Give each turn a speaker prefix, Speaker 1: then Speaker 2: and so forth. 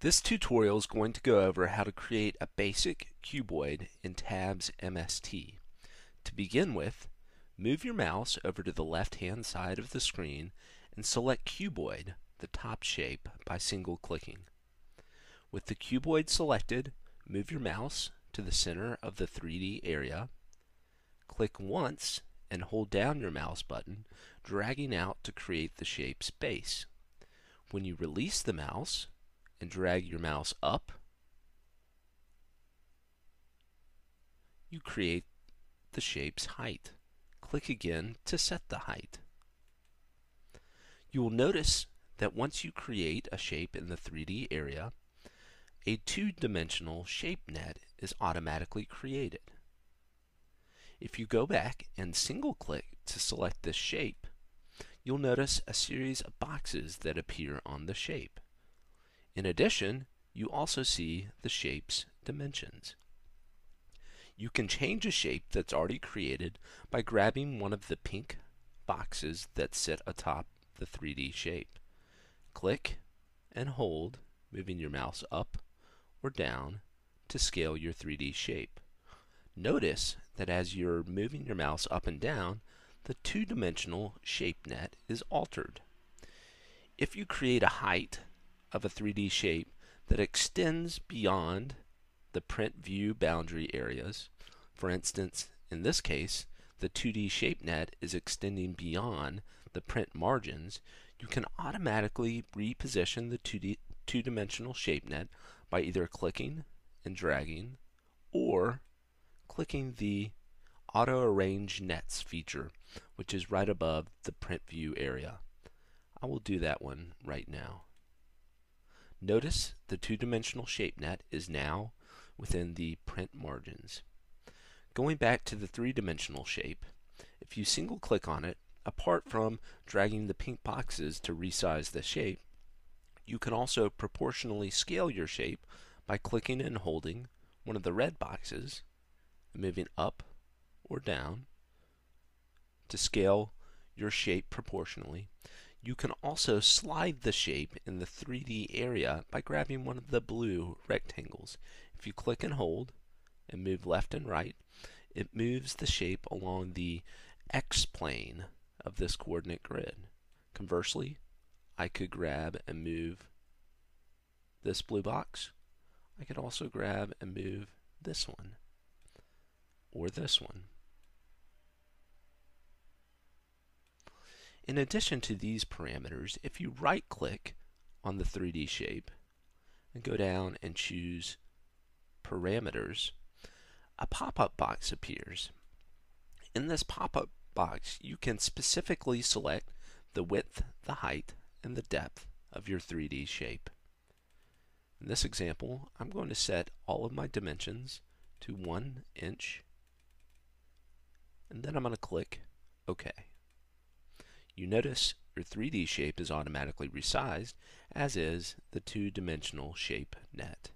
Speaker 1: This tutorial is going to go over how to create a basic cuboid in Tabs MST. To begin with, move your mouse over to the left hand side of the screen and select Cuboid, the top shape, by single clicking. With the cuboid selected, move your mouse to the center of the 3D area. Click once and hold down your mouse button, dragging out to create the shape's base. When you release the mouse, and drag your mouse up, you create the shape's height. Click again to set the height. You will notice that once you create a shape in the 3D area, a two-dimensional shape net is automatically created. If you go back and single-click to select this shape, you'll notice a series of boxes that appear on the shape. In addition, you also see the shape's dimensions. You can change a shape that's already created by grabbing one of the pink boxes that sit atop the 3D shape. Click and hold, moving your mouse up or down to scale your 3D shape. Notice that as you're moving your mouse up and down, the two-dimensional shape net is altered. If you create a height of a 3D shape that extends beyond the print view boundary areas. For instance, in this case, the 2D shape net is extending beyond the print margins, you can automatically reposition the 2D, two-dimensional shape net by either clicking and dragging or clicking the Auto Arrange Nets feature, which is right above the print view area. I will do that one right now. Notice the two-dimensional shape net is now within the print margins. Going back to the three-dimensional shape, if you single click on it, apart from dragging the pink boxes to resize the shape, you can also proportionally scale your shape by clicking and holding one of the red boxes and moving up or down to scale your shape proportionally. You can also slide the shape in the 3D area by grabbing one of the blue rectangles. If you click and hold and move left and right, it moves the shape along the x-plane of this coordinate grid. Conversely, I could grab and move this blue box. I could also grab and move this one or this one. In addition to these parameters, if you right click on the 3D shape and go down and choose parameters, a pop-up box appears. In this pop-up box, you can specifically select the width, the height, and the depth of your 3D shape. In this example, I'm going to set all of my dimensions to 1 inch, and then I'm going to click OK you notice your 3D shape is automatically resized, as is the two-dimensional shape net.